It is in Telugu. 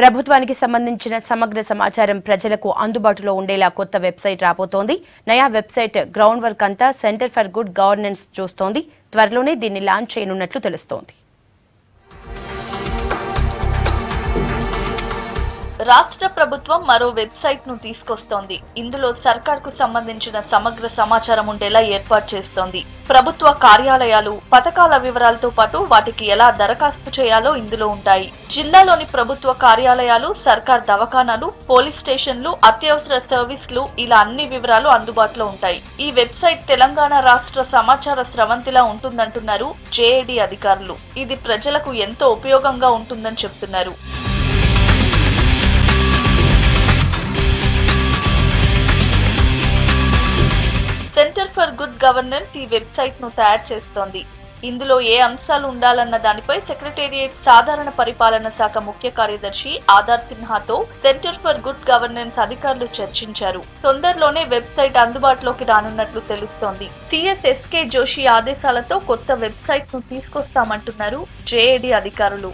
ప్రభుత్వానికి సంబంధించిన సమగ్ర సమాచారం ప్రజలకు అందుబాటులో ఉండేలా కొత్త వెబ్సైట్ రాబోతోంది. నయా వెబ్సైట్ గ్రౌండ్ వర్క్ అంతా సెంటర్ ఫర్ గుడ్ గవర్నెన్స్ చూస్తోంది. త్వరలోనే దీన్ని లాంచ్ చేయనున్నట్లు తెలుస్తోంది. రాష్ట్ర ప్రభుత్వం మరో వెబ్సైట్ను తీసుకొస్తోంది. ఇందులో సర్కార్కు సంబంధించిన సమగ్ర సమాచారం ఉండేలా ఏర్పాటు చేస్తోంది. ప్రభుత్వ కార్యాలయాలు పథకాల వివరాలతో పాటు వాటికి ఎలా దరఖాస్తు చేయాలో ఇందులో ఉంటాయి. జిల్లాలోని ప్రభుత్వ కార్యాలయాలు సర్కార్ దవాఖానాలు పోలీస్ స్టేషన్లు అత్యవసర సర్వీసులు ఇలా అన్ని వివరాలు అందుబాటులో ఉంటాయి. ఈ వెబ్సైట్ తెలంగాణ రాష్ట్ర సమాచార స్రవంతిలా ఉంటుందంటున్నారు జేఏడి అధికారులు. ఇది ప్రజలకు ఎంతో ఉపయోగంగా ఉంటుందని చెప్తున్నారు. గవర్నెన్స్ ఈ వెబ్సైట్ను తయారు చేస్తోంది. ఇందులో ఏ అంశాలు ఉండాలన్న దానిపై సెక్రటేరియట్ సాధారణ పరిపాలన శాఖ ముఖ్య కార్యదర్శి ఆధార్ సిన్హాతో సెంటర్ ఫర్ గుడ్ గవర్నెన్స్ అధికారులు చర్చించారు. తొందరలోనే వెబ్సైట్ అందుబాటులోకి రానున్నట్లు తెలుస్తోంది. సిఎస్ ఎస్కే జోషి ఆదేశాలతో కొత్త వెబ్సైట్ను తీసుకొస్తామంటున్నారు జేఏడి అధికారులు.